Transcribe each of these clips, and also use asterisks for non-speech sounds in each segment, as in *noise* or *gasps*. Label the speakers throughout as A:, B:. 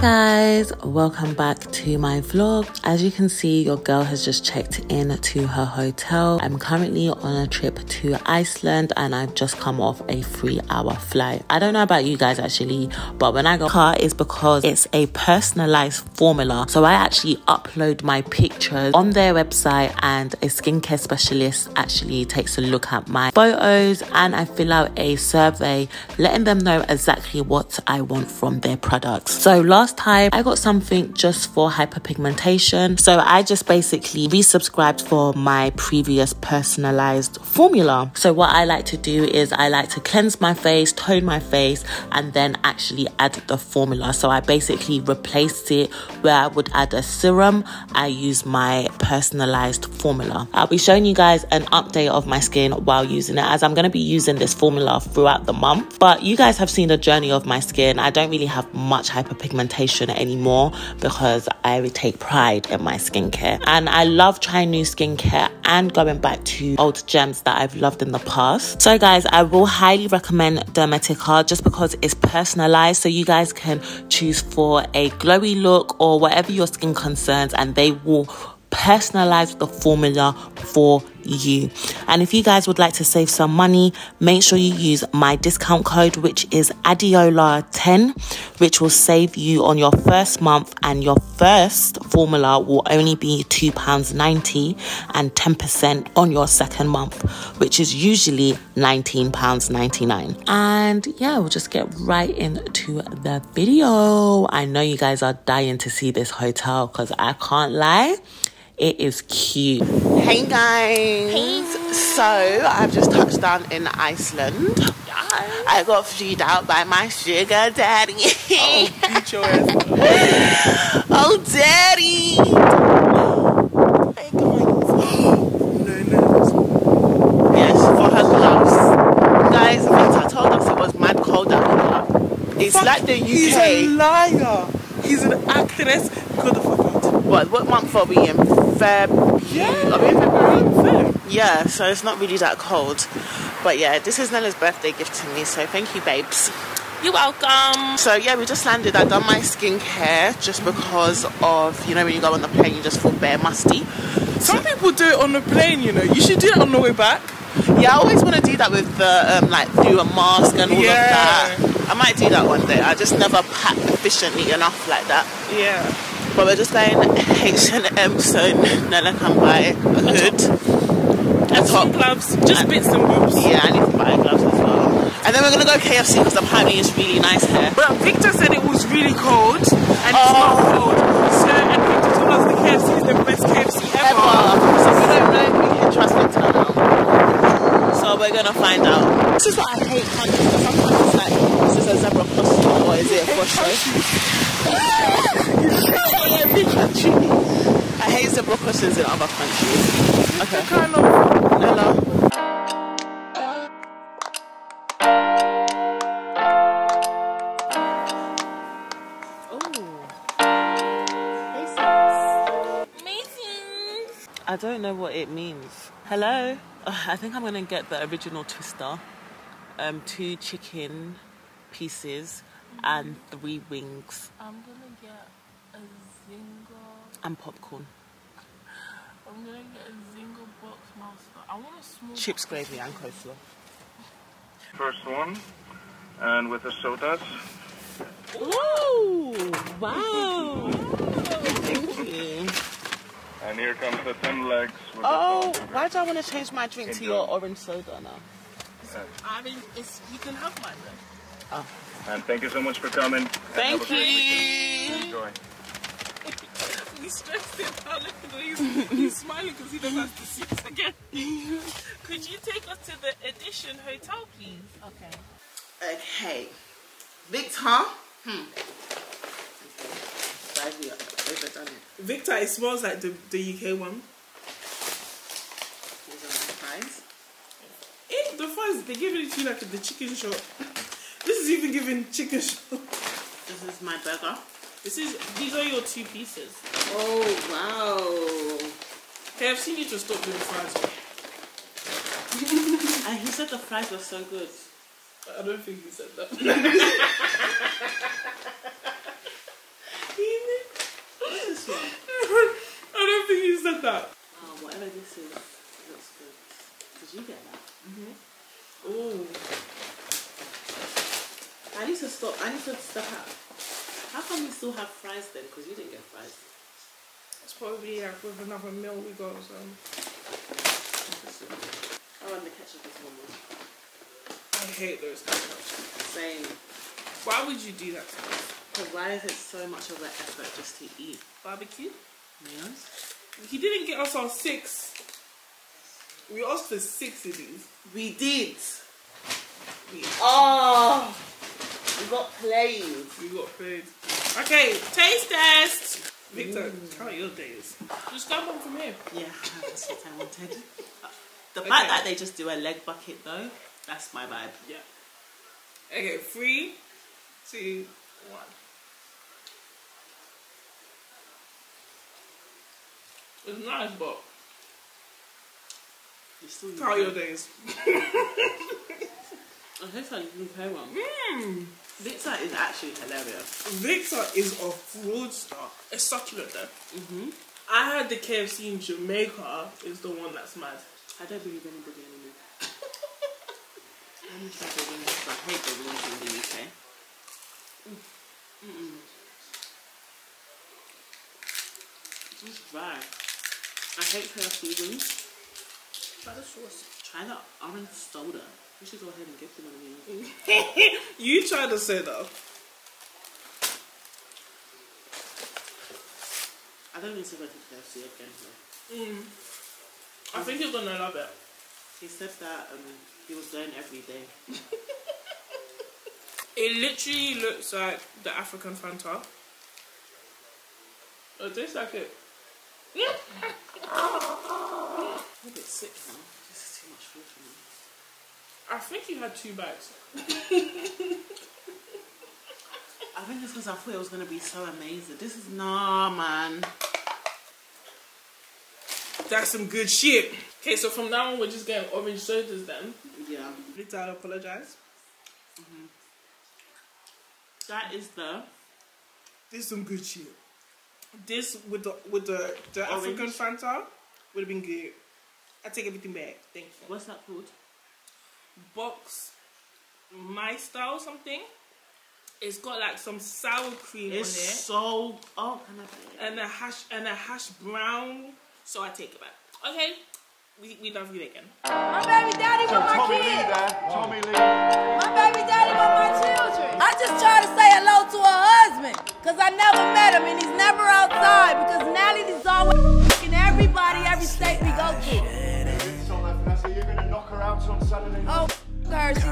A: guys, welcome back to my vlog. As you can see, your girl has just checked in to her hotel. I'm currently on a trip to Iceland and I've just come off a three hour flight. I don't know about you guys actually, but when I got car is because it's a personalized formula. So I actually upload my pictures on their website and a skincare specialist actually takes a look at my photos and I fill out a survey letting them know exactly what I want from their products. So last time I got something just for hyperpigmentation. So I just basically resubscribed for my previous personalized formula. So what I like to do is I like to cleanse my face, tone my face, and then actually add the formula. So I basically replaced it where I would add a serum. I use my personalized formula. I'll be showing you guys an update of my skin while using it as I'm going to be using this formula throughout the month. But you guys have seen the journey of my skin. I don't really have much hyperpigmentation anymore because I take pride in my skincare. And I love trying new skincare and going back to old gems that I've loved in the past. So guys, I will highly recommend Dermatica just because it's personalized so you guys can choose for a glowy look or whatever your skin concerns and they will personalize the formula for you. And if you guys would like to save some money, make sure you use my discount code, which is Adeola10, which will save you on your first month, and your first formula will only be £2.90 and 10% on your second month, which is usually £19.99. And yeah, we'll just get right into the video. I know you guys are dying to see this hotel because I can't lie it is cute. Hey guys. Hey. So I've just touched down in Iceland. Yes. I got freed out by my sugar daddy.
B: oh, beat your ass.
A: oh, daddy.
B: Hey guys. no,
A: Yes, for her gloves. Guys, Victor told us it was mad cold out here. It's Fuck, like the UK.
B: He's a liar. He's an actress. Go the fuck out.
A: What, what month are we in? Feb.
B: Yeah. In February? Feb.
A: Yeah, so it's not really that cold. But yeah, this is Nella's birthday gift to me, so thank you, babes.
C: You're welcome.
A: So yeah, we just landed. I done my skincare just because of you know when you go on the plane, you just feel bare musty.
B: Some so, people do it on the plane. You know, you should do it on the way back.
A: Yeah, I always want to do that with the um, like do a mask and all yeah. of that. I might do that one day. I just never pack efficiently enough like that.
B: Yeah.
A: But we're just going H&M so Nella can buy a hood.
C: And top gloves, just and, bits and bobs.
A: Yeah, I need to buy gloves as well. And then we're gonna go KFC because apparently it's really nice here.
B: But uh, Victor said it was really cold and it's oh. not cold. So and Victor told us the KFC is the best KFC ever. ever.
A: So we don't know if we can trust Victor now. So we're gonna find out. This is what I hate countries sometimes it's like this is a zebra crossing or is it a crossroad? every country. I hate in other countries.
B: Okay. Kind of.
A: Nella. I don't know what it means. Hello? Uh, I think I'm gonna get the original twister. Um, two chicken pieces and three wings.
C: I'm gonna get a zinger.
A: and popcorn.
C: I'm gonna get a Zinger box master. I want a small
A: chips, gravy, and coleslaw.
D: First one, and with the sodas.
A: Ooh! Wow! Thank you.
D: And here comes the ten legs.
A: oh, why do I want to change my drink to your orange soda now?
C: I mean, it's you can have mine
D: then. Oh. And thank you so much for coming.
A: Thank you.
D: Enjoy
C: he's stressed out. Look at he's, he's smiling because he doesn't have to see us again. *laughs* Could you take us to the Edition Hotel, please? Okay.
A: Okay. Victor. Hmm.
B: Victor, it smells like the, the UK one.
A: These are my fries.
B: Eh, the fries, they give it to you like the chicken shop. *laughs* This is even giving chicken shop.
A: This is my burger.
C: This is these are your two pieces.
A: Oh wow.
C: Okay, I've seen you just stop doing fries. *laughs*
A: and he said the fries were so good.
C: I don't think he said that. *laughs*
B: what is this one? I don't think he said that.
A: Oh, whatever this is, looks good. Did you get that?
B: Mm-hmm. Oh.
A: I need to stop. I need to step out. How come we still have fries then? Because you didn't get fries.
B: It's probably like with another meal we got or something.
A: Oh, and the ketchup is one more.
B: I hate those ketchups.
A: Same.
B: Why would you do that to us?
A: Because why is it so much of an effort just to eat
B: Barbecue?
A: meals?
B: He didn't get us our six. We asked for six of these.
A: We did.
B: We,
A: Oh, we got played.
B: we got paid. Okay, taste test. Victor, count your days. Just grab one from here.
A: Yeah, that's what I wanted. *laughs* The
B: Okay.
A: fact that they just do a leg bucket though, that's my vibe.
B: Yeah. Okay, three, two, one. It's nice, but
A: You still
B: count your days. *laughs*
A: I hope I didn't pay one.
B: Mmm.
A: Victor is actually hilarious.
B: Victor is a fraudster. It's succulent though. Mm-hmm. I heard the KFC in Jamaica is the one that's mad.
A: I don't believe anybody anymore. *laughs* Me try the wings. 'cause I hate the wings in the UK. Mm-mm. It's dry. I hate KFC wings.
B: Try the sauce.
A: Try the orange soda. We should go ahead and get of these. *laughs*
B: you try to say though.
A: I don't need to go to KFC again. though.
B: Mm. I think you're gonna love it.
A: He said that um, he was going every day. *laughs*
B: It literally looks like the African Fanta. It tastes like it. *laughs*
A: I'm a bit sick now. This is too much food for me.
B: I think you had two bags.
A: I think it's because I thought it was going to be so amazing. This is, nah, man.
B: That's some good shit. Okay, so from now on we're just getting orange sodas then.
A: Yeah.
B: Little I apologize. Mm-hmm.
A: That is the
B: This is some good shit. This with the with the the African Fanta would have been good. I take everything back. Thank you.
A: what's that called?
B: Box my style something. It's got like some sour cream
A: It's
B: on it
A: so. Oh, can I
B: and a hash and a hash brown. So I take it back. Okay, we, we love you again.
E: My baby daddy with my
F: Tommy
E: kids.
F: there. Tommie Lee.
E: My baby daddy with my children. I just try to say hello to her husband. Cause I never met him and he's never outside because Natalie's always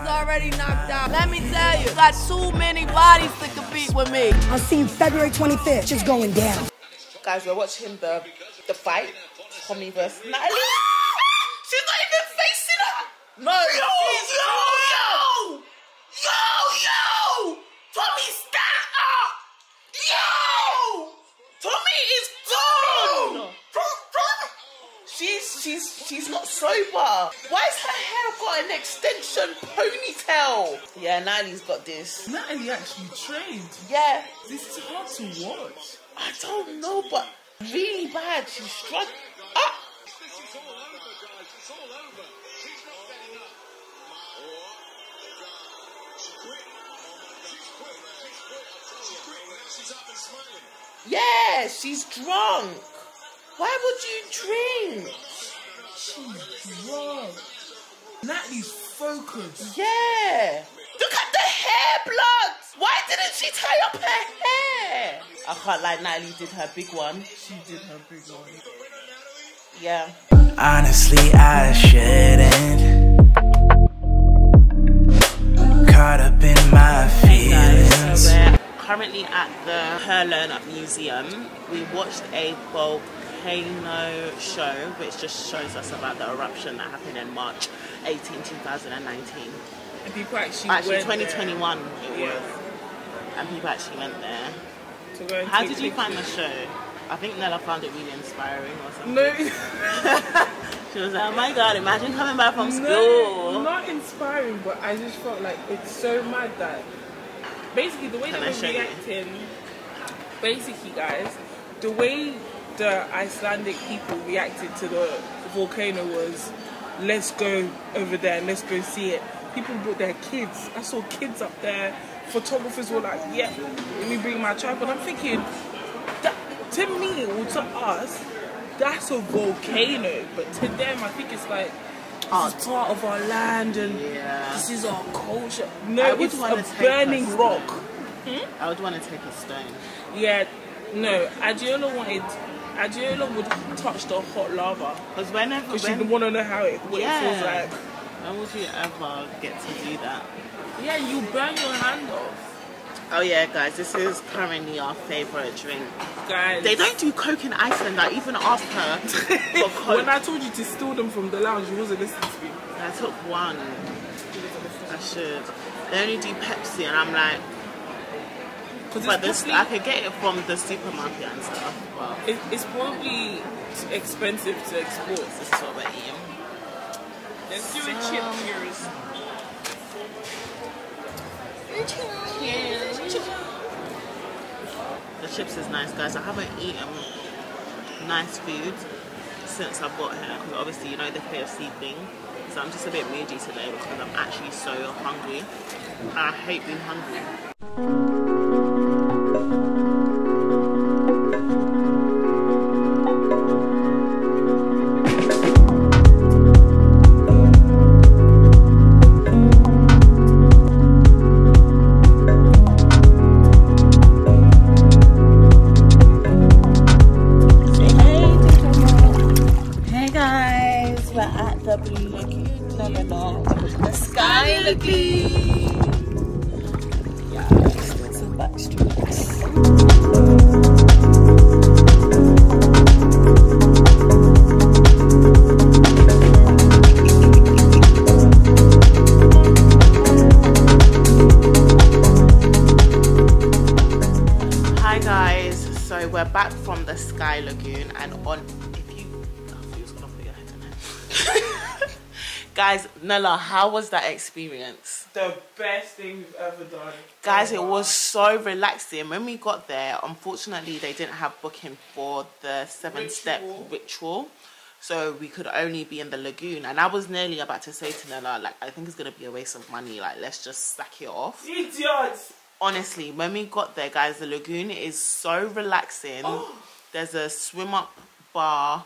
E: already knocked out. Let me tell you, got too many bodies to compete with me.
G: I'm seeing February 25th just going down.
A: Guys, we're watching the the fight. Tommy versus Natalie. *laughs* She's not even facing her. No. Yo, yo, yo, yo, yo. Tommy, stand up. Yo, Tommy is gone. She's she's she's not sober. Why has her hair got an extension ponytail? Yeah, Natalie's got this.
B: Natalie actually trained.
A: Yeah.
B: This is hard to watch.
A: I don't know, but really bad. She's struck. Ah! Yeah, she's drunk. Why would you drink?
B: Whoa. Natalie's focused.
A: Yeah. Look at the hair blood. Why didn't she tie up her hair? I can't lie, Natalie did her big one.
B: She did her big one.
A: Yeah.
H: Honestly, I shouldn't. Caught up in my
A: guys, so we're currently at the Her Learn Up Museum. We watched a volcano show which just shows us about the eruption that happened in March 18, 2019.
B: And people actually
A: Actually,
B: went
A: 2021 it
B: Yeah.
A: was. And people actually went there.
B: there go
A: How did you find the show? I think Nella found it really inspiring or something.
B: No, *laughs* *laughs*
A: She was like, oh my god, imagine coming back from
B: no,
A: school.
B: not inspiring, but I just felt like it's so mad that basically the way
A: Can
B: that we're reacting, basically, guys, the way the Icelandic people reacted to the volcano was, let's go over there, let's go see it. People brought their kids. I saw kids up there. Photographers were like, yeah, let me bring my tripod. I'm thinking, that, to me or to us, that's a volcano. But to them, I think it's like, this is part of our land and
A: Yeah.
B: this is our culture. No, I
A: would
B: it's
A: wanna
B: a
A: take
B: burning
A: a
B: rock.
A: I would want to take a stone.
B: Yeah, no, Adeola wanted, Adeola would touch the hot lava
A: Because whenever,
B: because
A: when,
B: didn't want to know how it, what
A: Yeah.
B: it feels like.
A: when would you ever get to do that?
B: Yeah, you burn your hand off.
A: Oh yeah, guys, this is currently our favorite drink.
B: Guys,
A: They don't do Coke in Iceland. I even asked her *laughs*
B: when I told you to steal them from the lounge, you wasn't listening to me.
A: I took one. I should. They only do Pepsi, and I'm like,
B: Because
A: but this I could get it from the supermarket and stuff.
B: It, it's probably expensive to export.
A: this is what we're eating.
B: Let's do a chip cheers.
A: The chips is nice, guys. I haven't eaten nice food since I got here because obviously you know the KFC thing. So I'm just a bit moody today because I'm actually so hungry. And I hate being hungry. Guys, Nella, how was that experience?
B: The best thing we've ever done.
A: Guys, it
B: Oh,
A: was so relaxing. When we got there, unfortunately they didn't have booking for the seven step
B: Ritual.
A: ritual. So we could only be in the lagoon. And I was nearly about to say to Nella, like, I think it's gonna be a waste of money, like let's just sack it off.
B: Idiots!
A: honestly, when we got there, guys, the lagoon is so relaxing. *gasps* There's a swim up bar.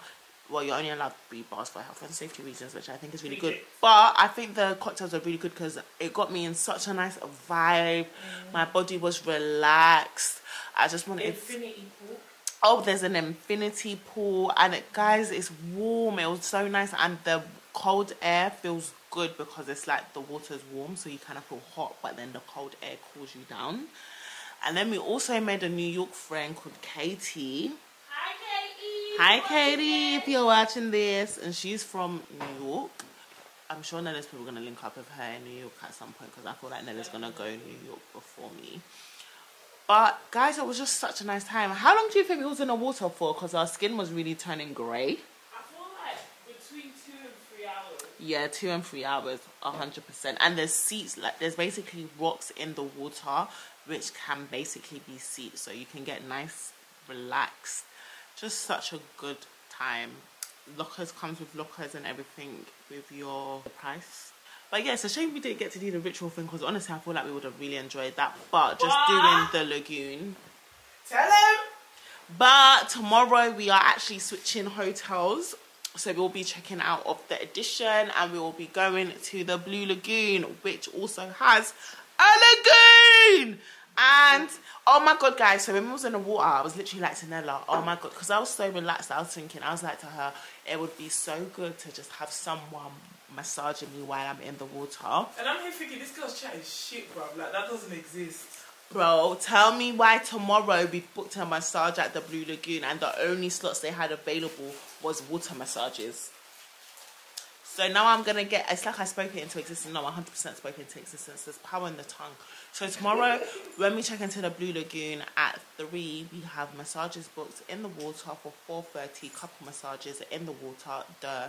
A: Well, you're only allowed to be bars for health and safety reasons, which I think is really good. But I think the cocktails are really good because it got me in such a nice vibe. Mm. My body was relaxed. I just wanted.
B: Infinity pool.
A: Oh, there's an infinity pool, and it, guys, it's warm. It was so nice, and the cold air feels good because it's like the water's warm, so you kind of feel hot, but then the cold air cools you down. And then we also made a New York friend called Katie.
B: Hi, Katie.
A: If you're watching this, and she's from New York. I'm sure Nella's probably gonna link up with her in New York at some point because I feel like Nella's gonna go New York before me. But guys, it was just such a nice time. How long do you think it was in the water for? Because our skin was really turning grey.
B: I feel like between two and three hours.
A: Yeah, two and three hours, a hundred percent. And there's seats, like there's basically rocks in the water, which can basically be seats, so you can get nice, relaxed. Just such a good time. Lockers comes with lockers and everything with your price. But yeah, it's a shame we didn't get to do the ritual thing because honestly, I feel like we would have really enjoyed that. But just doing the lagoon.
B: Tell him.
A: But tomorrow we are actually switching hotels. So we'll be checking out of the edition and we will be going to the Blue Lagoon, which also has a lagoon. And oh my god, guys! So when we was in the water, I was literally like to Nella, "Oh my god," because I was so relaxed. I was thinking, I was like to her, it would be so good to just have someone massaging me while I'm in the water.
B: And I'm here thinking, this girl's chat is shit, bro. Like, that doesn't exist.
A: Bro, tell me why tomorrow we booked a massage at the Blue Lagoon and the only slots they had available was water massages. So now I'm gonna get. It's like I spoke it into existence. No, 100% spoke into existence. There's power in the tongue. So tomorrow, when we check into the Blue Lagoon at three, we have massages booked in the water for 4:30. Couple massages in the water. Duh.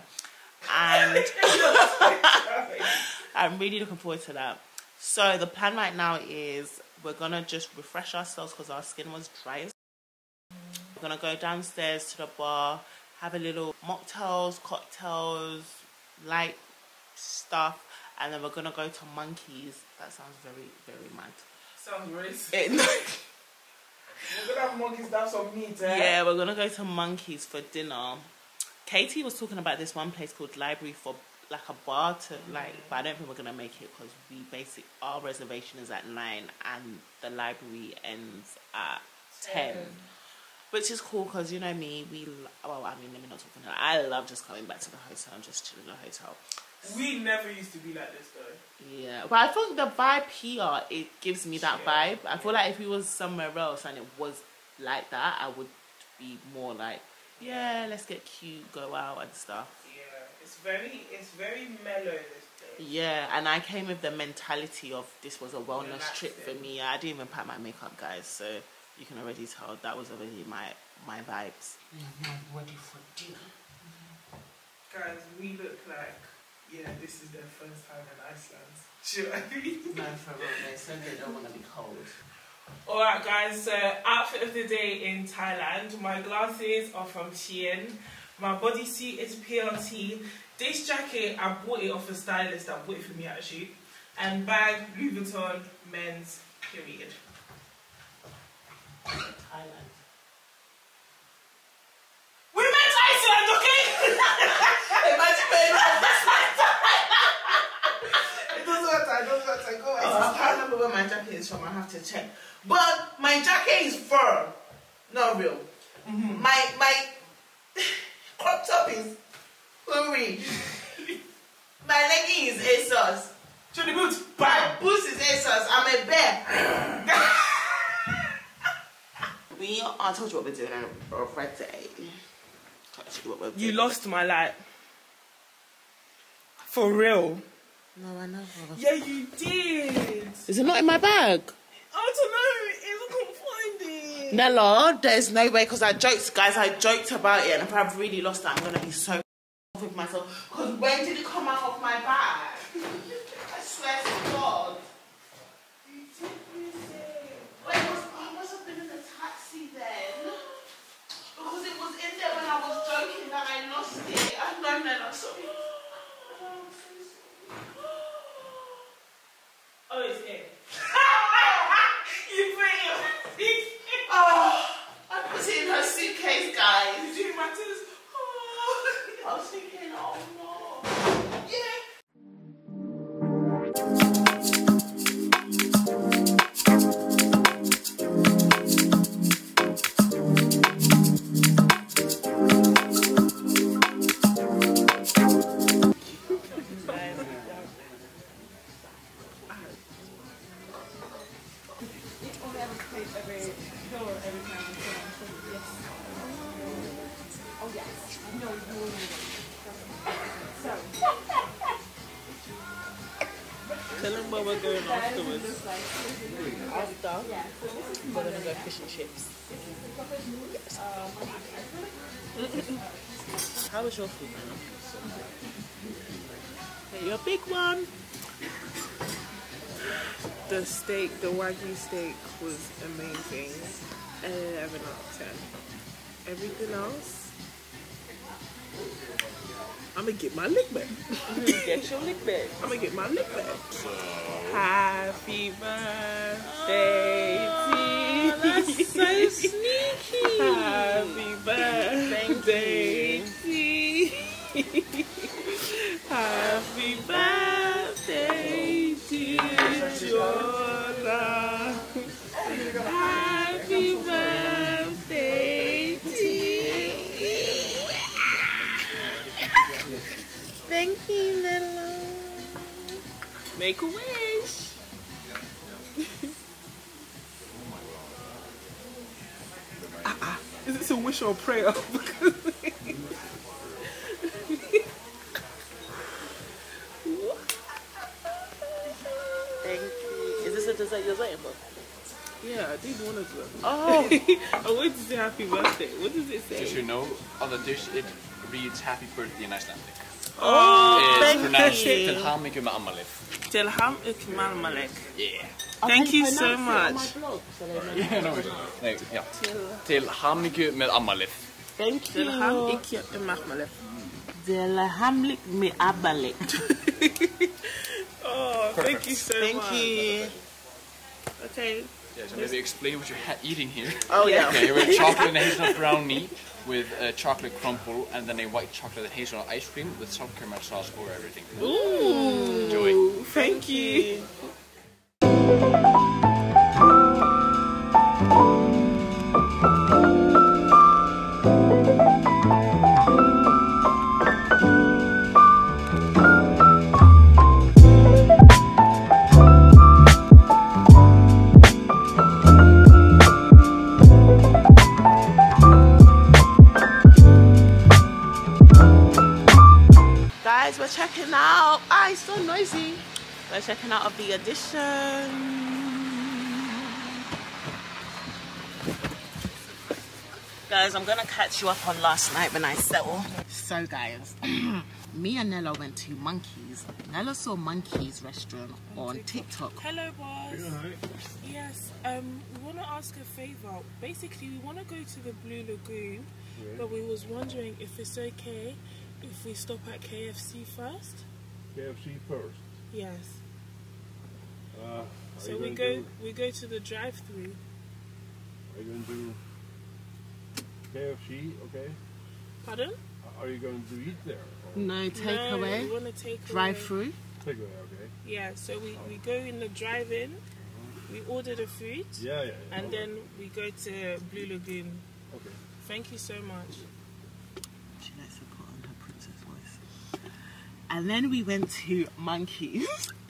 A: And *laughs* I'm really looking forward to that. So the plan right now is we're gonna just refresh ourselves because our skin was dry we're gonna go downstairs to the bar, have a little mocktails, cocktails, light stuff, and then we're gonna go to Monkeys. That sounds very, very mad.
B: Sounds racist.
A: It- *laughs*
B: We're gonna have monkeys down some meat, eh?
A: yeah, we're gonna go to Monkeys for dinner. Katie was talking about this one place called Library for like a bar to like, but I don't think we're gonna make it because we basic our reservation is at nine and the library ends at ten. Which is cool because you know me, we well, I mean, let me not talk for her. I love just coming back to the hotel and just chilling in the hotel.
B: We never used to be like this though.
A: Yeah, but I think the vibe here it gives me that vibe. I feel like if we was somewhere else and it was like that, I would be more like, yeah, let's get cute, go out and stuff.
B: Yeah, it's very, it's very mellow.
A: Yeah, and I came with the mentality of this was a wellness trip for me. I didn't even pack my makeup, guys, so you can already tell that was already my my vibes. I'm ready for dinner.
B: Guys, we look like, yeah, this is their first time in Iceland. *laughs* Do you know what I?
A: No, for real, they said they don't want to be cold.
B: Alright guys, so outfit of the day in Thailand. My glasses are from Shein. My bodysuit is PLT. This jacket, I bought it off a stylist that bought it for me actually. And bag, Louis Vuitton, men's, period.
A: Thailand.
B: We met Iceland, okay?
A: Imagine being *laughs*
B: it doesn't matter, it doesn't matter. Go
A: Oh, I can't remember where my jacket is from. I have to check. But my jacket is fur, not real. Mm-hmm. My my *sighs* crop top is furry. *laughs* my legging is ASOS.
B: Johnny Boots,
A: My boots is ASOS. I'm a bear. *laughs* we are. I told you what we're doing on Friday. You what we're
B: You
A: doing.
B: lost my light. For real.
A: No, I never.
B: Yeah, you did.
A: Is it not in my bag?
B: I don't know. I couldn't find it.
A: Nella, there's no way because I joked, guys. I joked about it, and if I've really lost it, I'm gonna be so with myself. Because when did it come out of my bag? *laughs* I swear to God. Wait, it was, I must have been in the taxi then. Because it was in there when I was joking that I lost it. I know, sorry.
B: Oh, it's here. you put it.
A: Oh, *laughs* I put it in her suitcase, guys.
B: Did you matters? Oh. The wagyu steak was amazing. 11 out of 10. Everything else, I'm gonna get my lick back.
I: Mm, get your lick back.
B: I'm gonna get my lick back. Happy birthday Make a wish. *laughs* Is this a wish or a prayer?
A: Thank you. Is this a dessert you're saying, but?
B: yeah, I did one of them.
A: Oh. *laughs*
B: I wanted to say happy birthday. What does it say?
J: Just so you know, on the dish it reads happy birthday in Icelandic.
B: Oh,
J: it's
A: thank
J: pronounced
A: you.
J: til hamingju með afmælið.
B: Till ham ik malmalek.
J: Yeah.
B: Thank you so much.
J: Ja, no worries. Nej, ja. Til hamingju med ammalið.
A: Thank
B: Til ham ikke en mahmale.
A: Del hamlik me abale. *laughs*
B: Oh, thank you so
A: Thank
B: much.
A: you.
B: Okay.
J: Yeah, so maybe explain what you're eating here.
A: Oh yeah. *laughs*
J: Okay, you have chocolate and hazelnut brownie *laughs* with a chocolate crumble and then a white chocolate and hazelnut ice cream with some caramel sauce over everything.
B: Ooh.
J: Enjoy.
B: Thank you.
A: Checking out of the edition. Guys, I'm gonna catch you up on last night when I settle. So, guys, *clears throat* me and Nella went to Monkeys. Nella saw Monkeys restaurant on TikTok.
B: Hello, boss. Yes, um, we want to ask a favor. Basically, we want to go to the Blue Lagoon, but we was wondering if it's okay if we stop at KFC first.
F: KFC first.
B: Yes.
F: Uh,
B: So we go
F: Do,
B: we go to the drive-through.
F: are you going to do KFC? Okay.
B: Pardon?
F: Are you going to eat there? Or
A: No
B: No, we want to take away
A: drive
B: away.
A: through.
F: take away? Okay.
B: Yeah. So we we go in the drive-in. We order the food,
F: Yeah, yeah. yeah.
B: and
F: alright.
B: then we go to Blue Lagoon.
F: Okay.
B: Thank you so much.
A: She likes to put on her princess voice. And then we went to Monkeys. *laughs*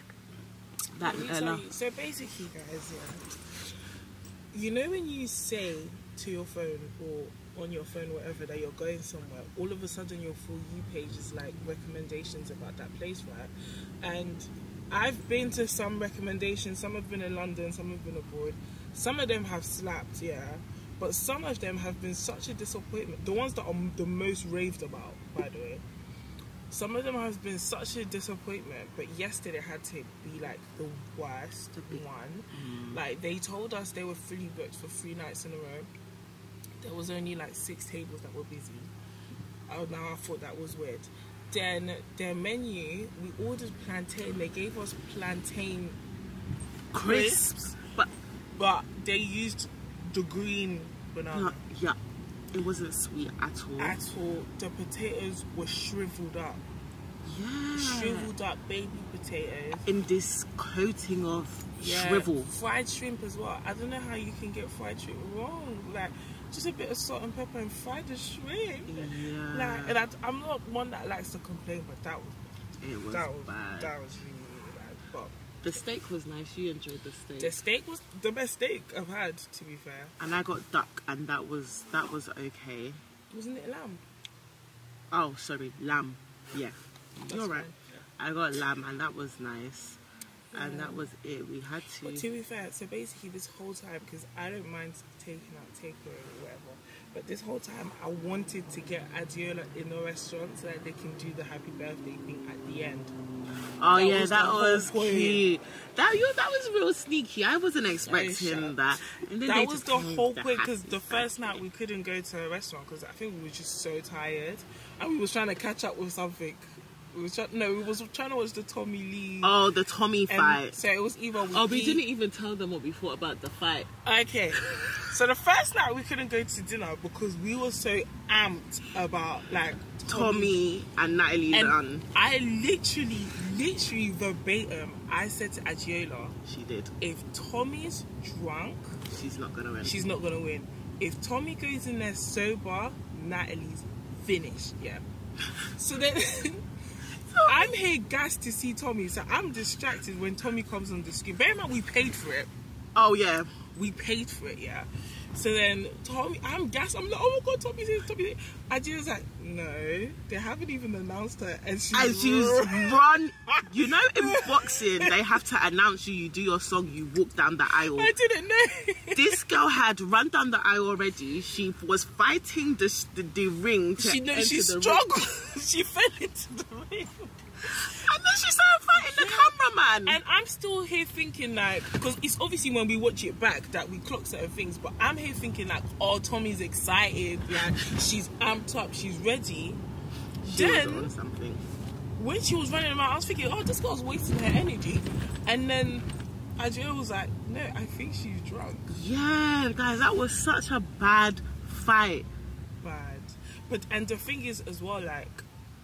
A: That
B: Let me
A: Ella.
B: tell you, so basically, guys, yeah, you know when you say to your phone or on your phone, whatever, that you're going somewhere, all of a sudden your for you page is like recommendations about that place, right? And I've been to some recommendations. Some have been in London, some have been abroad. Some of them have slapped, yeah, but some of them have been such a disappointment. The ones that are the most raved about, by the way. Some of them has been such a disappointment, but yesterday had to be like the worst one. Mm. Like they told us they were fully booked for three nights in a row. There was only like six tables that were busy. Oh, now I thought that was weird. Then their menu, we ordered plantain. They gave us plantain crisps,
A: But
B: but they used the green banana.
A: yeah, it wasn't sweet at all.
B: At all, the potatoes were shriveled up.
A: yeah.
B: Shriveled up baby potatoes.
A: In this coating of
B: Yeah,
A: shrivel.
B: Fried shrimp as well. I don't know how you can get fried shrimp wrong. Like, just a bit of salt and pepper and fry the shrimp.
A: Yeah.
B: Like, and I, I'm not one that likes to complain, but that was
A: it was
B: that was
A: bad.
B: that was really really bad. But
A: the steak was nice. You enjoyed the steak.
B: the steak was the best steak I've had. To be fair,
A: and I got duck, and that was that was okay.
B: wasn't it lamb?
A: Oh, sorry, lamb. Yeah,
B: That's
A: you're right.
B: fine.
A: I got lamb, and that was nice. And that was it. We had to.
B: But to be fair, so basically this whole time, because I don't mind taking out takeaway or whatever, but this whole time I wanted to get Adeola in the restaurant so that they can do the happy birthday thing at the end.
A: Oh
B: That
A: yeah,
B: was
A: that was
B: point.
A: cute. That you that was real sneaky. I wasn't expecting that. Then
B: That was the whole point because the first night we couldn't go to a restaurant because I think we were just so tired and we was trying to catch up with something. We was try- no, we was trying to watch the Tommie Lee.
A: Oh, the Tommy fight.
B: So it was either we
A: Oh, we
B: eat-
A: didn't even tell them what we thought about the fight.
B: Okay. So the first night we couldn't go to dinner because we were so amped about like
A: Tommy and Natalie
B: And
A: Dunn.
B: I literally, literally verbatim, I said to Adeola,
A: She did.
B: if Tommy's drunk,
A: She's not gonna win.
B: she's not gonna win. If Tommy goes in there sober, Natalie's finished. Yeah. *laughs* So then. *laughs* I'm here gassed to see Tommy, so I'm distracted when Tommy comes on the screen. Bear in mind, we paid for it.
A: oh yeah.
B: we paid for it, yeah. So then Tommy, I'm gassed. I'm like, oh my god, Tommy's here, Tommy's here. Adio's like, no, they haven't even announced her, and she's,
A: And she's *laughs* run. You know, in boxing, they have to announce you. You do your song. You walk down the aisle.
B: I didn't know.
A: This girl had run down the aisle already. She was fighting the the, the ring to
B: she no,
A: enter
B: she
A: the ring.
B: struggled. *laughs* she fell into the ring.
A: And then she started fighting the cameraman.
B: And I'm still here thinking like, because it's obviously when we watch it back that we clock certain things, but I'm here thinking like, oh, Tommy's excited, like she's amped up, she's ready.
A: She
B: then
A: something.
B: when she was running around, I was thinking, oh, this girl's wasting her energy. And then Adria was like, no, I think she's drunk.
A: Yeah, guys, that was such a bad fight.
B: Bad. But and the thing is as well, like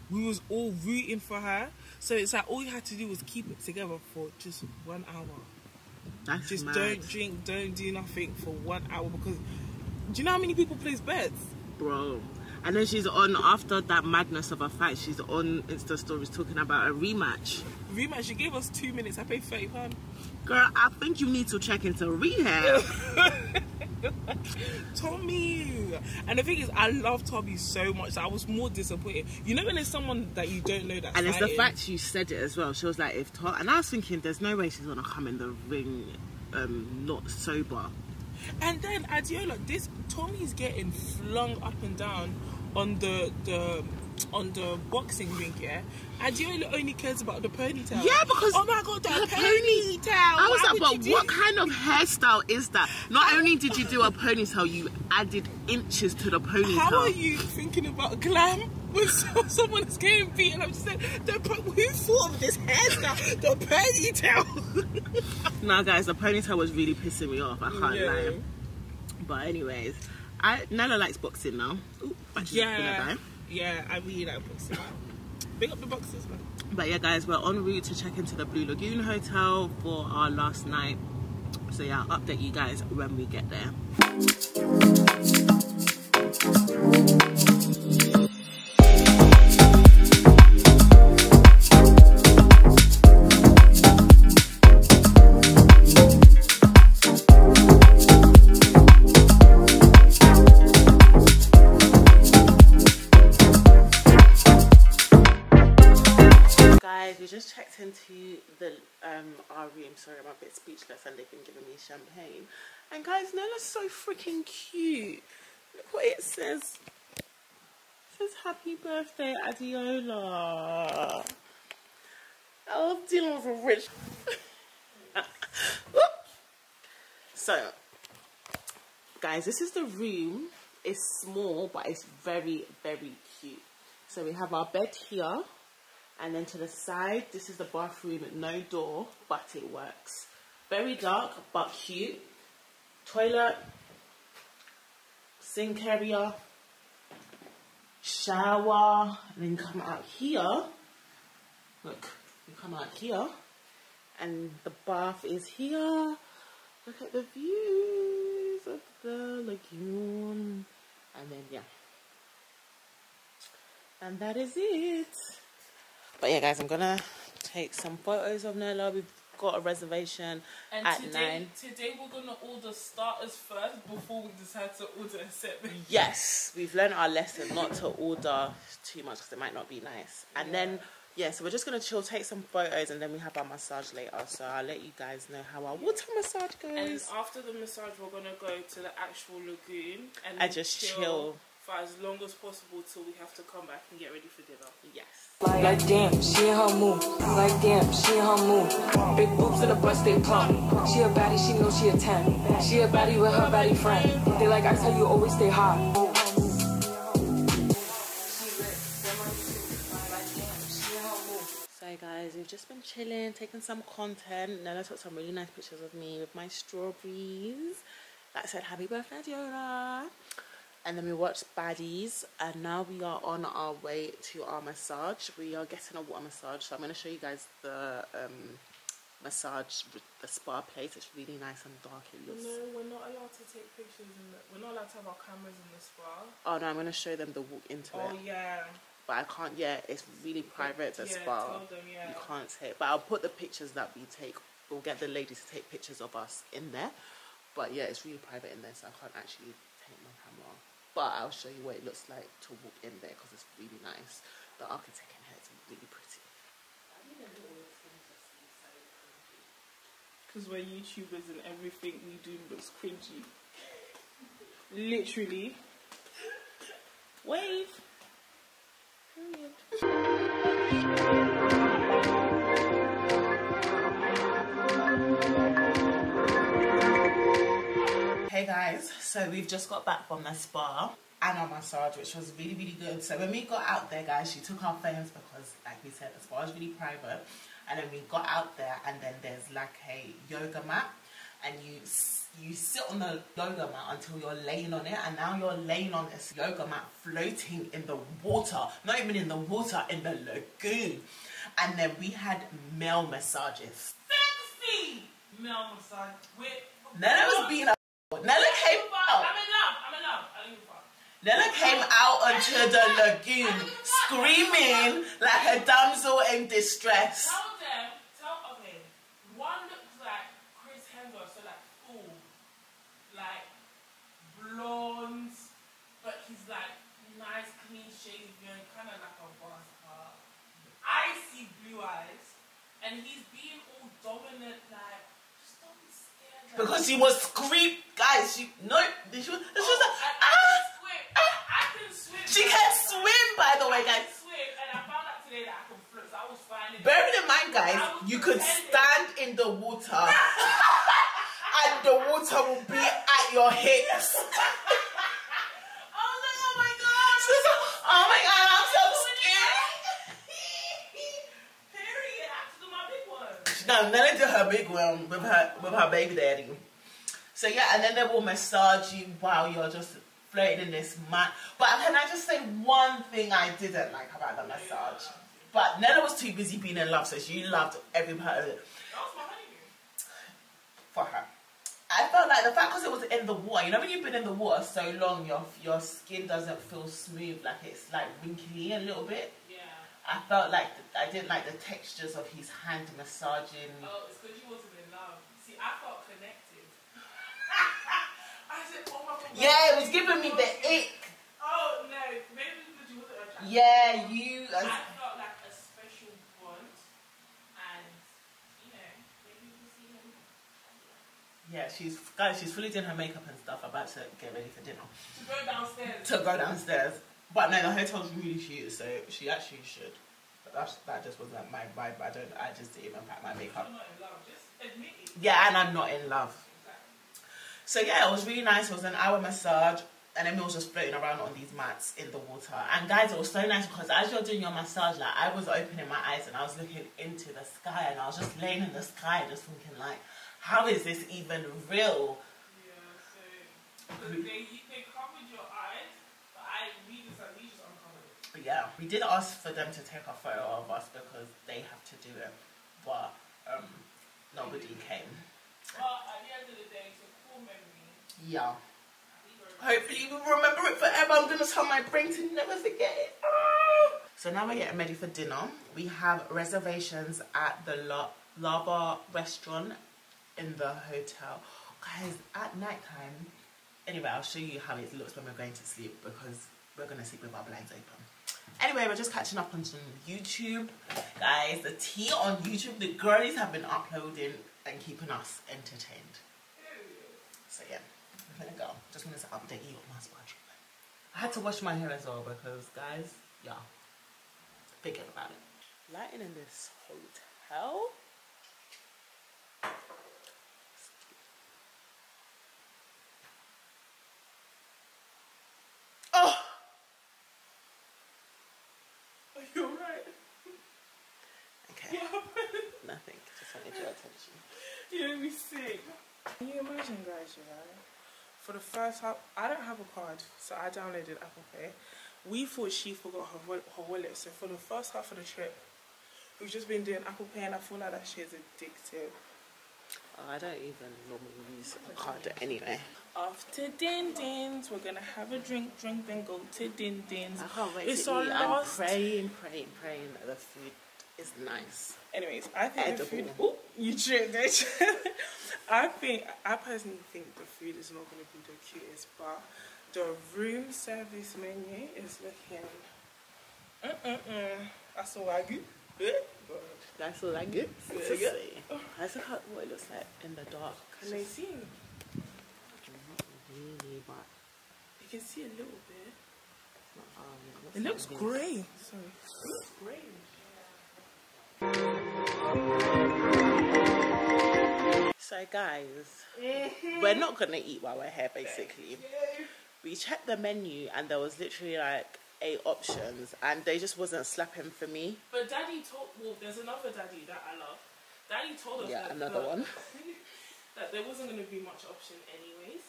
B: we was all rooting for her. So it's like all you had to do was keep it together for just one hour.
A: That's
B: Just
A: mad.
B: don't drink, don't do nothing for one hour because do you know how many people plays bets?
A: bro. And then she's on after that madness of a fight. She's on Insta stories talking about a rematch.
B: Rematch, she gave us two minutes. I paid thirty pounds.
A: Girl, I think you need to check into rehab. *laughs*
B: Tommy, and the thing is, I love Tommy so much. I was more disappointed. You know when there's someone that you don't know that,
A: and it's the fact she said it as well. She was like, if Tom, and I was thinking, there's no way she's gonna come in the ring um, not sober.
B: And then Adeola, this Tommy's getting flung up and down on the the on the boxing ring, yeah. Adeola only cares about the ponytail.
A: Yeah, because
B: oh my god,
A: her
B: that ponytail.
A: I was
B: Why
A: like, but
B: you
A: what kind of hairstyle is that? Not only did you do a *laughs* ponytail, you added inches to the ponytail.
B: How are you thinking about glam when so- *laughs* someone is getting beaten? I'm just saying, the, po- who thought of this hairstyle? The ponytail. *laughs*
A: Nah, guys, the ponytail was really pissing me off. I can't
B: Yeah.
A: lie. But anyways, I Nella likes boxing now. Ooh, but she's gonna
B: yeah. Yeah, I really like boxing. Big up the boxes, man.
A: But yeah, guys, we're en route to check into the Blue Lagoon Hotel for our last night. So yeah, I'll update you guys when we get there. Um our room. Sorry, I'm a bit speechless, and they've been giving me champagne. And guys, Nella's so freaking cute. Look what it says. It says "Happy Birthday, Adeola." I love dealing with a rich. *laughs* so, guys, this is the room. It's small, but it's very, very cute. So we have our bed here. And then to the side, this is the bathroom, no door, but it works. Very dark, but cute. Toilet, sink area, shower, and then come out here. Look, you come out here, and the bath is here. Look at the views of the lagoon. And then, yeah. And that is it. But yeah, guys, I'm gonna take some photos of Nella. We've got a reservation
B: And
A: at
B: today,
A: nine.
B: today we're gonna order starters first before we decide to order a set menu.
A: Yes, we've learned our lesson not to order too much because it might not be nice. And then, yeah, so we're just gonna chill, take some photos, and then we have our massage later. So I'll let you guys know how our water massage goes.
B: And after the massage, we're gonna go to the actual lagoon and, then
A: just chill.
B: For as long as possible till we have to come back and get ready for dinner.
A: Yes.
K: Like damn, she in her mood. Like damn, she in her mood. Big boobs in the bust, they plump. She a baddie, she know she a 10. She a baddie with her baddie friend. They like I tell you, always stay hot.
A: So guys, we've just been chilling, taking some content. Nella took some really nice pictures of me with my strawberries. That said, happy birthday, Yoda. And then we watched Baddies, and now we are on our way to our massage. We are getting a water massage, so I'm going to show you guys the um, massage, the spa place. It's really nice and dark. It looks.
B: No, we're not allowed to take pictures in the. We're not allowed to have our cameras in the spa.
A: Oh no, I'm going to show them the walk into
B: Oh
A: it.
B: yeah.
A: But I can't. Yeah, it's really private. The
B: Yeah,
A: spa.
B: tell them, yeah.
A: You can't take. But I'll put the pictures that we take. We'll get the ladies to take pictures of us in there. But yeah, it's really private in there, so I can't actually take my camera. But I'll show you what it looks like to walk in there because it's really nice. The architect in here is really pretty.
B: Because we're YouTubers and everything we do looks cringy. Literally. Wave. Period.
A: Hey guys, so we've just got back from the spa and our massage, which was really, really good. So when we got out there, guys, she took our phones because, like we said, the spa is really private. And then we got out there, and then there's like a yoga mat, and you you sit on the yoga mat until you're laying on it, and now you're laying on this yoga mat, floating in the water, not even in the water, in the lagoon. And then we had male massages.
B: Sexy male massage. Wait.
A: Nella was being a Nella came out.
B: I'm love. I'm in love. I don't give a fuck.
A: Nella came out onto the lagoon screaming like a damsel in distress.
B: Tell them. Tell. Okay. One looks like Chris Hemsworth, so like full, like blonde, but he's like nice, clean shaven, kind of like a boss car. Icy blue eyes, and he's being all dominant, like. Just don't be scared. like-
A: Because she was scream guys, she no she was, she was like
B: I,
A: ah,
B: can swim. I can swim.
A: she can swim by the way guys.
B: swim, and I found out today that I can float. I was finding.
A: Bearing in mind guys, you could stand in the water *laughs* and the water will be at your hips. *laughs*
B: I was like, oh my god.
A: She was like, oh my god, I'm so scared.
B: Period. I have to do my big one.
A: No, Nella did her big one with her with her baby daddy. So yeah, and then they will massage you while you're just floating in this mat. But can I just say one thing I didn't like about the massage? But Nella was too busy being in love, so she loved every part of it
B: That was my honeymoon.
A: for her. I felt like the fact because it was in the water, you know when you've been in the water so long, your your skin doesn't feel smooth, like it's like wrinkly a little bit.
B: Yeah.
A: I felt like the, I didn't like the textures of his hand massaging.
B: Oh, it's because you wasn't in love. See, I felt connected. I said, oh my god.
A: Yeah, it was giving me the ick.
B: Oh no, maybe because you wasn't attracted.
A: Yeah, you.
B: I uh, felt like a special bond, and you know, maybe we'll see him.
A: Yeah, she's guys. She's fully doing her makeup and stuff. About to get ready for dinner.
B: To go downstairs.
A: To go downstairs. But no, the hotel's really cute, so she actually should. But that's that just wasn't my vibe. I don't. I just didn't even pack my makeup.
B: I'm not in love. Just admit it.
A: Yeah, and I'm not in love. So yeah, it was really nice. It was an hour massage, and then we was just floating around on these mats in the water. And guys, it was so nice because as you're doing your massage, like I was opening my eyes and I was looking into the sky, and I was just laying in the sky, just thinking like, how is this even real?
B: Yeah, so they they covered your eyes, but I we just like we just uncovered it.
A: But yeah, we did ask for them to take a photo of us because they have to do it, but um, nobody came.
B: But at the end of the day, it's a cool memory.
A: Yeah. Hopefully you will remember it forever. I'm gonna tell my brain to never forget it. Ah. So now we're getting ready for dinner. We have reservations at the La Lava restaurant in the hotel. Guys, at night time, anyway, I'll show you how it looks when we're going to sleep because we're gonna sleep with our blinds open. Anyway, we're just catching up on some YouTube. Guys, the tea on YouTube, the girlies have been uploading and keeping us entertained. So yeah, gonna go. Just wanted to update you on my spa treatment. I had to wash my hair as well because guys, yeah, forget about it.
L: Lighting in this hotel.
A: Oh,
B: Are you alright?
A: okay,
B: Yeah.
A: nothing. Just wanted your attention.
B: you made me sick. Can you imagine, guys, you know? For the first half, I don't have a card, so I downloaded Apple Pay. We thought she forgot her, her wallet, so for the first half of the trip, we've just been doing Apple Pay, and I feel like that shit is addictive.
L: I don't even normally use a card anyway.
B: After din dins, we're gonna have a drink, drink, then go to din dins.
L: I can't wait
B: It's
L: to eat.
B: last.
L: I'm praying, praying, praying that the food is nice.
B: Anyways, I think the food. Ooh, you tripped? *laughs* I think I personally think the food is not going to be the cutest, but the room service menu is looking. Mm mm mm. That's all I get.
L: That's all I get see. Let's what it looks like in the dark.
B: Can they see?
L: Not really, but
B: You can see a little bit.
L: um,
B: It looks
L: like
B: grey. Sorry. It looks grey.
A: So guys, we're not gonna eat while we're here basically. We checked the menu and there was literally like eight options and they just wasn't slapping for me.
B: But Daddy told. Well, there's another Daddy that I love. Daddy told us.
A: Yeah,
B: that
A: another
B: the- *laughs*
A: one.
B: that there wasn't to be much option anyways.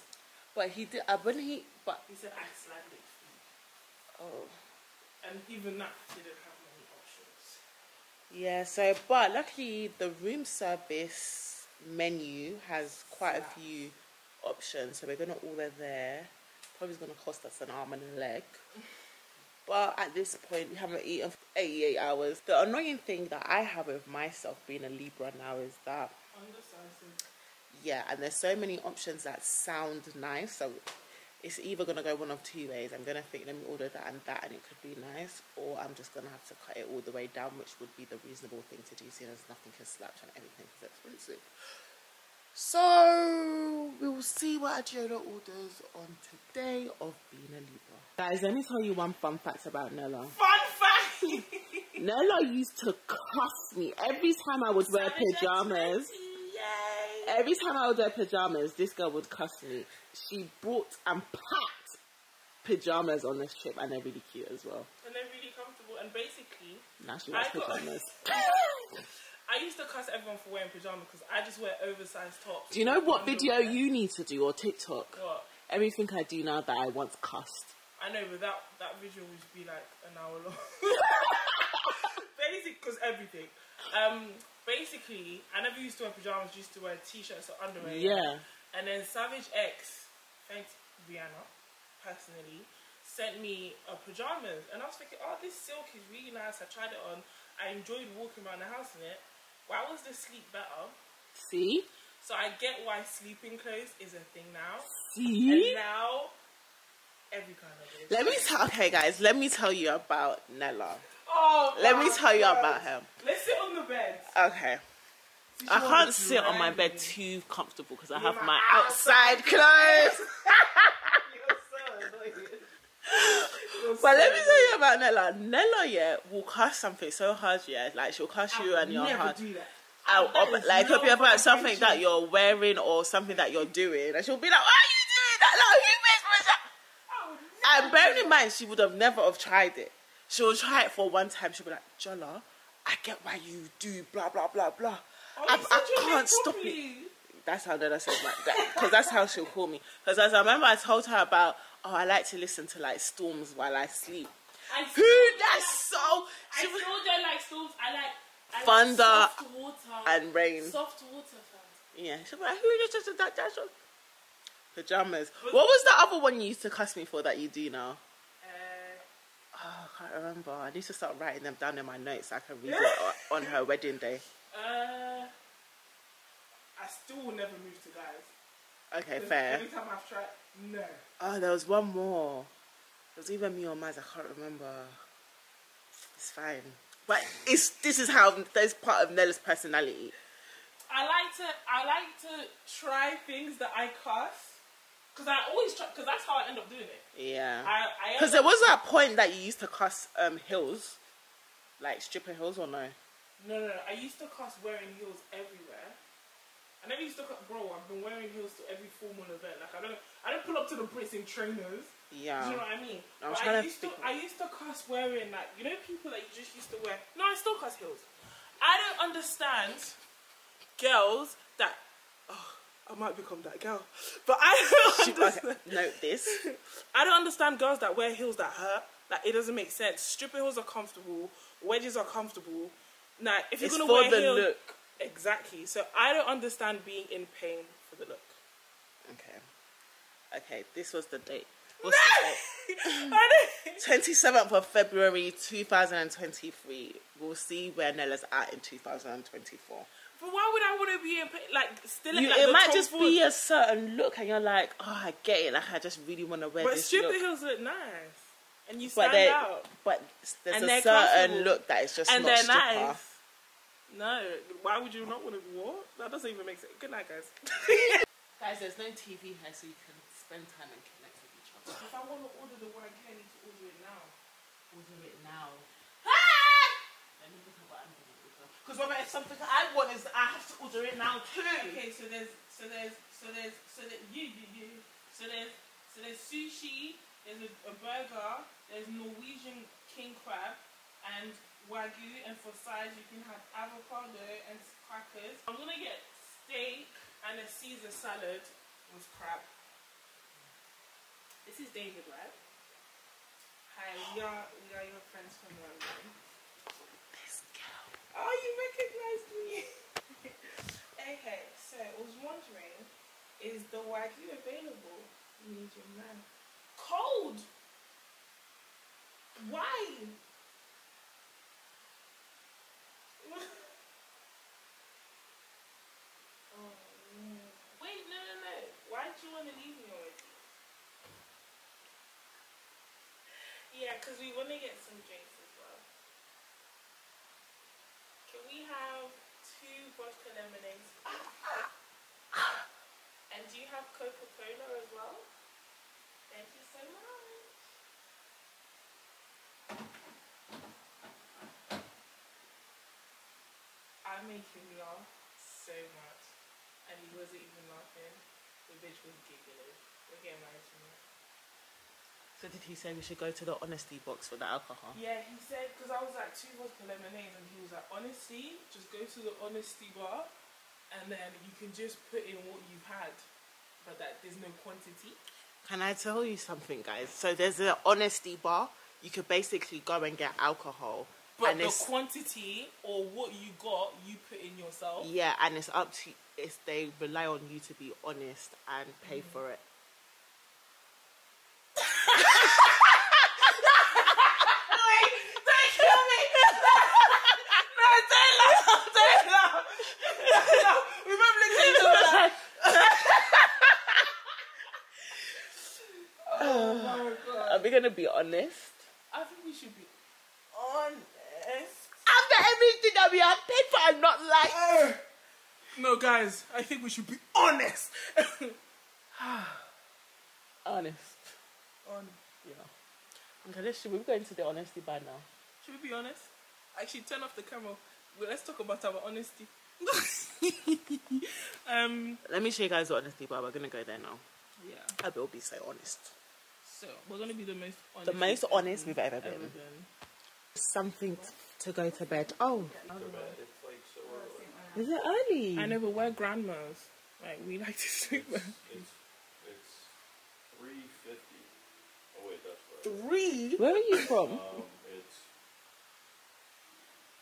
A: But he did uh, when he but
B: He said Icelandic food,
A: oh
B: and even that didn't options.
A: Yeah, so but luckily the room service menu has quite a few options, so we're gonna order there. Probably gonna cost us an arm and a leg. But at this point, we haven't eaten for 88 hours. The annoying thing that I have with myself being a Libra now is that yeah, and there's so many options that sound nice. So it's either gonna go one of two ways. I'm gonna think, let me order that and that, and it could be nice, or I'm just gonna have to cut it all the way down, which would be the reasonable thing to do, seeing as nothing can slap and everything is expensive. So we will see what Adeola orders on today of being a Libra. Guys, let me tell you one fun fact about Nella.
B: Fun fact.
A: Nella used to cuss me every time I would wear pajamas. Every time I would wear pajamas, this girl would cuss me. She brought and packed pajamas on this trip, and they're really cute as well.
B: And they're really comfortable. And basically,
A: Now she wears
B: I got-
A: pajamas. *laughs*
B: I used to cuss everyone for wearing pajamas because I just wear oversized tops.
A: Do you know what video you need to do or TikTok?
B: What?
A: Everything I do now that I once cussed.
B: I know, but that that video would be like an hour long. *laughs* *laughs* Basic, because everything. Um, basically, I never used to wear pajamas. Used to wear t-shirts or underwear.
A: Yeah.
B: And then Savage X, thanks Rihanna, personally, sent me a pajamas, and I was thinking, oh, this silk is really nice. I tried it on. I enjoyed walking around the house in it. Why was the sleep better?
A: See?
B: So I get why sleeping clothes is a thing now.
A: See?
B: And now, every kind of it.
A: Let me tell. Okay, guys. Let me tell you about Nella.
B: Oh,
A: Let me tell you about him.
B: Let's sit on the bed.
A: Okay. I can't sit on my bed too comfortable because I have
B: my
A: my outside *laughs* clothes.
B: You're so annoying.
A: But let me tell you about Nella. Nella, yeah, will cuss something so hard, yeah. Like she'll cuss you and your heart.
B: do that.
A: Out, of- like it could be about something that you're wearing or something that you're doing, and she'll be like, "Why are you doing that? Like, who makes me so-" And bearing in mind, she would have never have tried it. She'll try it for one time. She'll be like, "Jola, I get why you do blah blah blah blah.
B: Oh,
A: I, I
B: said your name
A: can't stop it." That's how Nella says like that because that's how she'll call me. Because as I remember, I told her about, oh, I like to listen to like storms while I sleep.
B: I
A: Who? That's
B: like-
A: so.
B: I still don't like storms. I like I
A: Thunder
B: like water
A: and rain.
B: Soft water
A: yeah, she'll be like, who just just that? That's pajamas. What was the other one you used to cuss me for that you do now?
B: Uh,
A: I can't remember. I need to start writing them down in my notes so I can read it on her wedding day.
B: uh, I still will never move to guys.
A: Okay, fair.
B: Every time I've tried, no.
A: Oh, there was one more. It was either me or Maz. I can't remember. It's fine. But it's this is how there's part of Nella's personality.
B: I like to I like to try things that I cuss because I always try because that's how I end up doing it.
A: Yeah.
B: I I
A: Because there was that point that you used to cuss um hills, like stripper hills or no?
B: No, no, no. I used to cuss wearing heels everywhere. I never used to cuss, bro. I've been wearing heels to every formal event. Like I don't, I don't pull up to the Brits in trainers.
A: Yeah.
B: Do you know what I mean?
A: I'm
B: But
A: trying
B: I
A: to
B: used to,
A: think-
B: I used to cuss wearing like, you know, people that you just used to wear. No, I still cuss heels. I don't understand girls that. Oh, I might become that girl, but I don't understand.
A: note this.
B: I don't understand girls that wear heels that hurt. Like it doesn't make sense. Stripper heels are comfortable. Wedges are comfortable. Now, if you're
A: It's
B: gonna
A: for
B: wear
A: the
B: heels,
A: look.
B: exactly. So I don't understand being in pain for the look.
A: Okay. Okay, this was the date. What's the date? *laughs* 27th of February 2023. We'll see where Nella's at in 2024.
B: But why would I want to be in? Like still,
A: You,
B: like,
A: it
B: the
A: might just
B: Ford-
A: be a certain look, and you're like, oh, I get it. Like, I just really want to wear
B: But
A: this
B: stripper
A: look.
B: heels look nice, and you
A: But
B: stand
A: they,
B: out.
A: but there's
B: And
A: a certain
B: comfortable.
A: look that is just
B: and
A: not
B: they're
A: stripper.
B: nice. No, why would you not want to what? That doesn't even make sense. Good night, guys. *laughs*
A: Guys, there's no TV here, so you can spend time and connect with each other.
B: if I want to order the wag, I can't, need to order it now.
A: We'll it now. Let me look at what I'm gonna order. Because it's something I want is I have to order it now too.
B: Okay, so there's so there's so there's so that you you you so there's so there's sushi, there's a, a burger, there's Norwegian king crab, and wagyu, and for sides you can have avocado and crackers. I'm gonna get steak and a Caesar salad with crab. This is David, right? Hi, we are we are your friends from London. Oh, you recognized me. *laughs* okay, so I was wondering, is the wagyu available? Medium rare. Cold. Why? *laughs* oh no. Wait, no, no, no. Why do you want to leave me already? Yeah, because we want to get some drinks as well. Can we have two vodka lemonades? and do you have Coca Cola as well? Thank you so much. I make him laugh so much, and he wasn't even laughing. The bitch was giggling. We're getting married.
A: So did he say we should go to the honesty box for the alcohol?
B: Yeah, he said because I was like two vodka lemonade, and he was like, honestly, just go to the honesty bar, and then you can just put in what you've had, but that there's no quantity.
A: Can I tell you something, guys? So there's an honesty bar. You could basically go and get alcohol,
B: But
A: and
B: the
A: it's
B: quantity or what you got, you put in yourself.
A: yeah, and it's up to it's they rely on you to be honest and pay mm. for it.
B: Don't kill me! no, don't laugh! Don't laugh! Don't laugh! We both looked at each other like, Oh my god.
A: Are we gonna be honest?
B: I think we should be honest.
A: After everything that we have paid for and not like.
B: No, guys, I think we should be honest. *sighs*
A: honest.
B: On.
A: Yeah. Okay, let's should we go into the honesty bar now?
B: Should we be honest? Actually, turn off the camera. Well, let's talk about our honesty. *laughs* um,
A: Let me show you guys the honesty bar. We're gonna go there now.
B: yeah.
A: I will be so honest.
B: So we're gonna be the most honest.
A: The most honest we've ever been.
B: ever been.
A: Something to go to bed. Oh, is it early?
B: I know, but we're grandmas. Like we like to *laughs* sleep.
M: It's three fifty. Oh wait, that's right.
A: Three. Where are you from?
M: Um, it's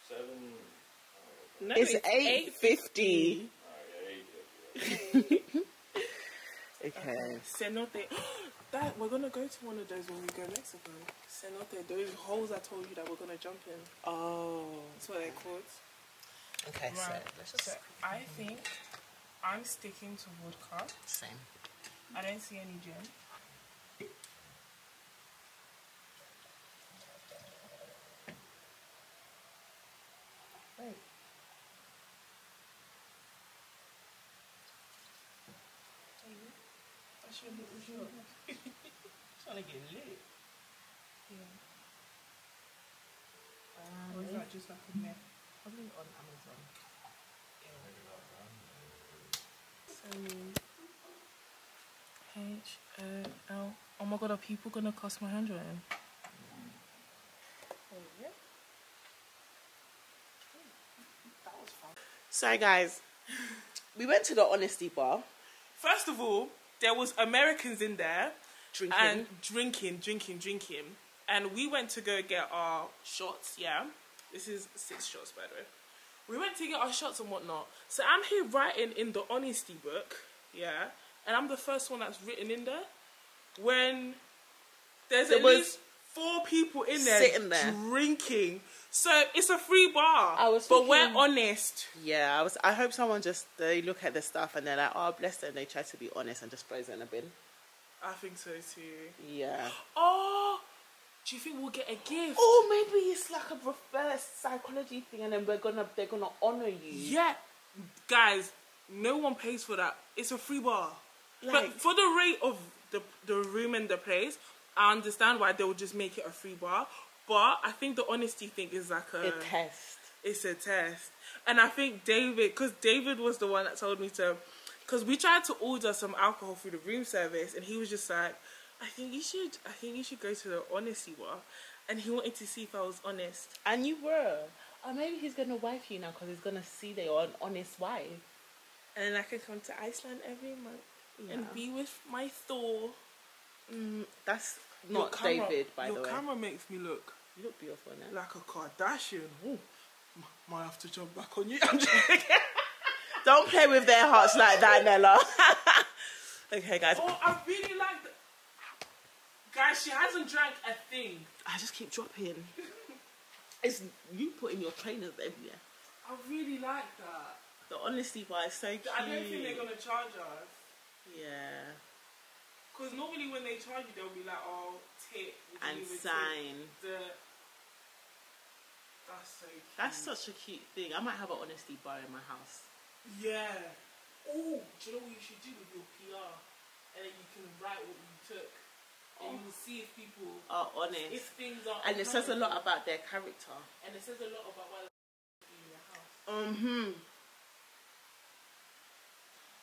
M: seven.
B: No,
A: it's eight fifty.
M: Alright, eight fifty. *laughs*
A: Okay.
B: Cenote. That we're gonna go to one of those when we go to Mexico. Cenote, those holes I told you that we're gonna jump in.
A: Oh.
B: That's what they're called.
A: Okay, so
B: Right.
A: let's just
B: So I think I'm sticking to vodka.
A: same.
B: I don't see any gin.
A: Wait.
B: I should be sure.
A: Trying to get lit.
B: Yeah.
A: Um,
B: Or is that just like a net?
A: Probably on Amazon.
B: So H O L. Oh my god, are people gonna cost my handwriting?
A: So, guys, we went to the honesty bar.
B: First of all, there was Americans in there
A: Drinking.
B: and drinking, drinking, drinking. And we went to go get our shots, yeah. This is six shots by the way. We went to get our shots and whatnot. So I'm here writing in the honesty book, yeah, and I'm the first one that's written in there. When there's
A: There
B: at
A: was
B: least four people in there
A: sitting there.
B: drinking. So it's a free bar.
A: I was
B: but we're honest.
A: Yeah, I was. I hope someone just they look at the stuff and they're like, "Oh, bless them." They try to be honest and just throws it in a bin.
B: I think so too.
A: Yeah.
B: Oh, do you think we'll get a gift?
A: Oh, maybe it's like a reverse psychology thing, and then we're gonna they're gonna honor you.
B: Yeah, guys, no one pays for that. It's a free bar.
A: Like-
B: but for the rate of the the room and the place, I understand why they would just make it a free bar. But I think the honesty thing is like a
A: A test.
B: it's a test. And I think David, because David was the one that told me to, because we tried to order some alcohol through the room service, and he was just like, I think you should, I think you should go to the honesty bar, and he wanted to see if I was honest.
A: And you were. Or maybe he's gonna wife you now because he's gonna see that you're an honest wife.
B: And then I can come to Iceland every month
A: Yeah.
B: and be with my Thor.
A: Mm, that's
B: Your
A: not
B: camera-
A: David, by
B: your
A: the way.
B: camera makes me look
A: You look beautiful now.
B: like a Kardashian. Ooh, m- might have to jump back on you. *laughs*
A: Don't play with their hearts like that, Nella. *laughs* okay, guys.
B: oh, I really like that. Guys, she hasn't drank a thing.
A: I just keep dropping. *laughs* It's you putting your trainers everywhere.
B: I really like that.
A: The honesty bar is so cute.
B: I don't think they're gonna charge us.
A: Yeah.
B: Because normally when they charge you, they'll be like, oh, tip.
A: And sign.
B: The... That's so cute.
A: That's such a cute thing. I might have an honesty bar in my house.
B: Yeah. Oh, do you know what you should do with your PR? And then you can write what you took. And you will see if people
A: Are honest.
B: If things are
A: and it says a lot about their character.
B: and it says a lot about why they're in your house.
A: Mm-hmm.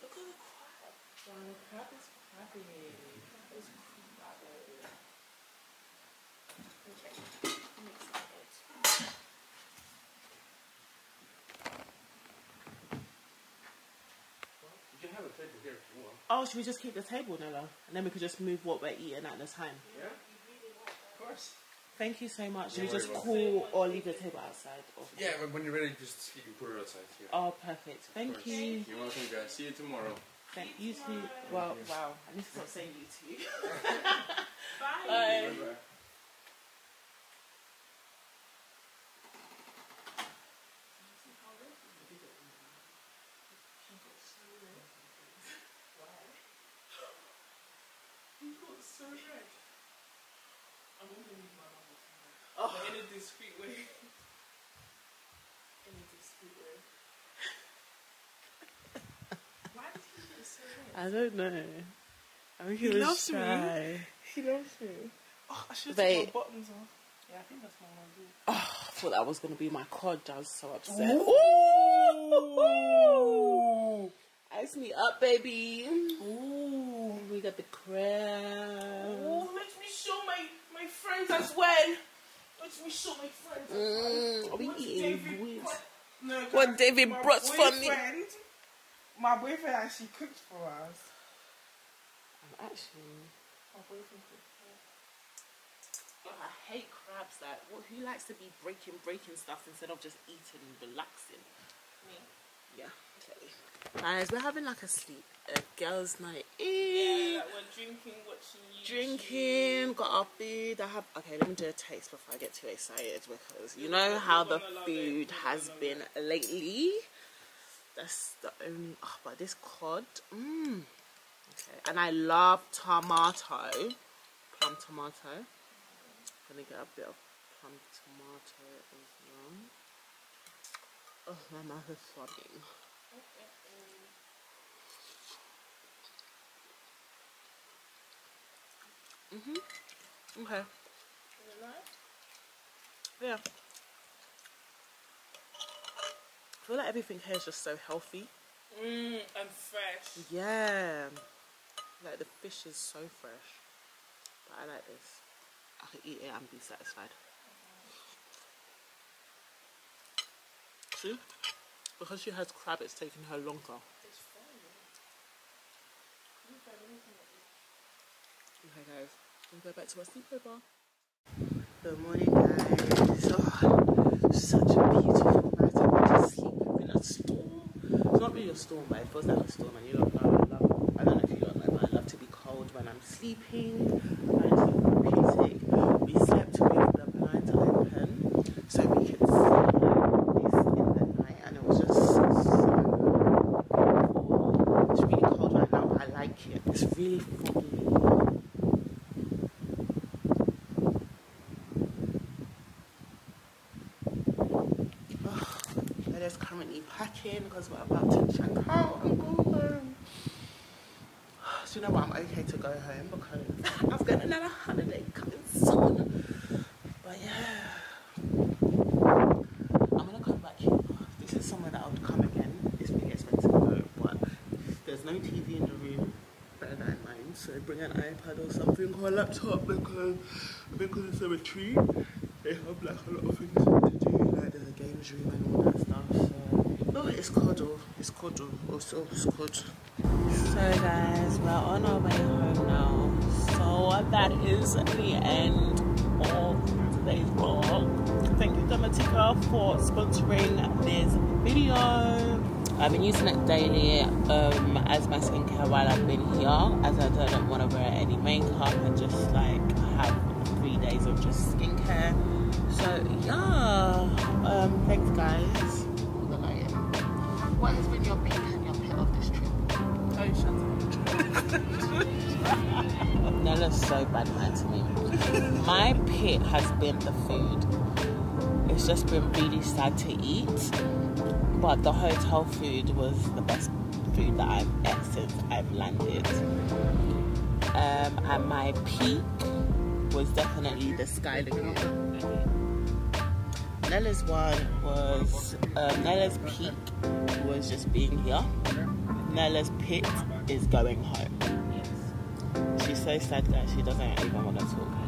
B: Look at the crab. Wow, the crab is crabbing. Crab is crabbing. Okay. I'm excited.
M: You can have a table here if you want.
A: Oh, should we just keep the table, Nella? And then we could just move what we're eating at the time.
M: Yeah? Of course.
A: Thank you so much. Should
M: You're
A: we just
M: very
A: cool or leave the table outside? Or
M: Yeah, but when you're ready, just you can put it outside here.
A: Oh, perfect. Thank you.
M: You're welcome, guys. See you tomorrow.
A: Thank you too. Well, wow. I need to stop saying you too. *laughs*
B: Bye.
A: Bye.
M: Bye-bye.
B: You got so red. I'm gonna leave my mum with you.
A: Oh.
B: But in a discreet way. In a discreet way. Why did he get so red?
A: I don't know. I think
B: He
A: he was
B: loves me. He loves me. Oh, I should have
A: Babe.
B: taken my buttons off. Yeah, I think that's what I do.
A: Oh, I thought that was gonna be my cod. I was so upset.
B: Ooh.
A: Ice me up, baby.
B: Ooh.
A: We got the crab.
B: Oh, let me show my, my friends as well. Let me show my friends.
A: Mm, are we
B: What
A: eating
B: David
A: weird?
B: brought- No,
A: What David brought for me.
B: Boyfriend- My boyfriend actually cooked for us.
A: I'm actually.
B: My boyfriend cooked for us.
A: Oh, I hate crabs. Like, what, who likes to be breaking, breaking stuff instead of just eating and relaxing?
B: Me.
A: Yeah, okay. Guys, we're having like a sleep, a girls' night
B: Yeah,
A: in.
B: like we're drinking, watching YouTube.
A: Drinking, got our food. I have okay. Let me do a taste before I get too excited because you know how the food has been lately. That's the only. Oh, but this cod, mmm. Okay, and I love tomato, plum tomato. Gonna get a bit of plum tomato as well. Oh, my mouth is throbbing. Mhm. Okay. Yeah. I feel like everything here is just so healthy.
B: Mmm, and fresh.
A: Yeah. Like the fish is so fresh. But I like this. I can eat it and be satisfied. See? Because she has crab, it's taking her longer.
B: It's fine. You've had anything like this.
A: Okay, guys, we'll go back to our sleepover. Good morning, guys. Oh, such a beautiful night. To sleep in a storm. It's not really a storm, but it feels like a storm. And you lot know I love. I don't know if you don't know, but I love to be cold when I'm sleeping. I find it therapeutic. We slept because we're about to check out and go home. So *sighs* you know what, I'm okay to go home because *laughs* I've got another holiday coming soon. But yeah. I'm gonna come back
B: here. This is somewhere that I would come again. It's really expensive though, but there's no TV in the room, better than mine. So
A: bring an iPad or something or a laptop and Thank for sponsoring this video. I've been using it daily um, as my skincare while I've been here as I don't want to wear any makeup and just like have three days of just skincare. So yeah, um, thanks guys. What has been your pick and your pit of this trip?
B: Oh, shut
A: Nella's so bad man to me. My pit has been the food. It's just been really sad to eat. But the hotel food was the best food that I've ate since I've landed. Um, and my peak was definitely the Sky Lagoon. Nella's one was um, Nella's peak was just being here. Nella's pit is going home. She's so sad that she doesn't even want to talk.